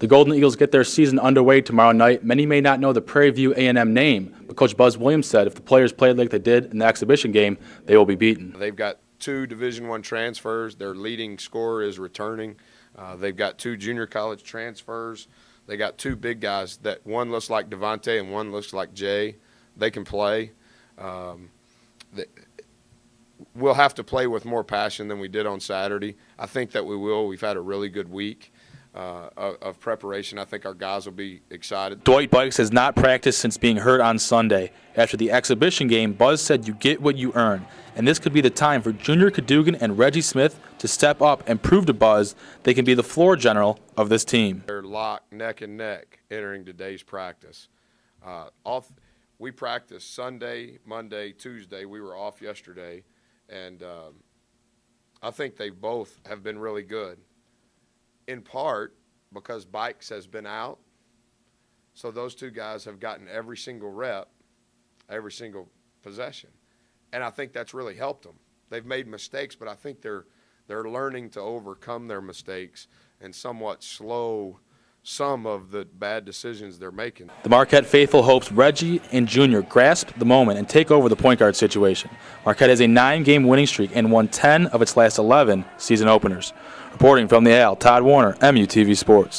The Golden Eagles get their season underway tomorrow night. Many may not know the Prairie View A&M name, but Coach Buzz Williams said if the players played like they did in the exhibition game, they will be beaten. They've got two Division One transfers. Their leading scorer is returning. Uh, they've got two junior college transfers. They got two big guys that one looks like Davante and one looks like Jae. They can play. Um, we'll have to play with more passion than we did on Saturday. I think that we will. We've had a really good week. Uh, of, preparation. I think our guys will be excited. Dwight Buycks has not practiced since being hurt on Sunday. After the exhibition game, Buzz said you get what you earn, and this could be the time for Junior Cadougan and Reggie Smith to step up and prove to Buzz they can be the floor general of this team. They're locked neck and neck entering today's practice. Uh, off, we practiced Sunday, Monday, Tuesday. We were off yesterday, and um, I think they both have been really good in part because Buycks has been out. So those two guys have gotten every single rep, every single possession. And I think that's really helped them. They've made mistakes, but I think they're they're learning to overcome their mistakes and somewhat slow some of the bad decisions they're making. The Marquette faithful hopes Reggie and Junior grasp the moment and take over the point guard situation. Marquette has a nine-game winning streak and won 10 of its last 11 season openers. Reporting from the Al, Todd Warner, MUTV Sports.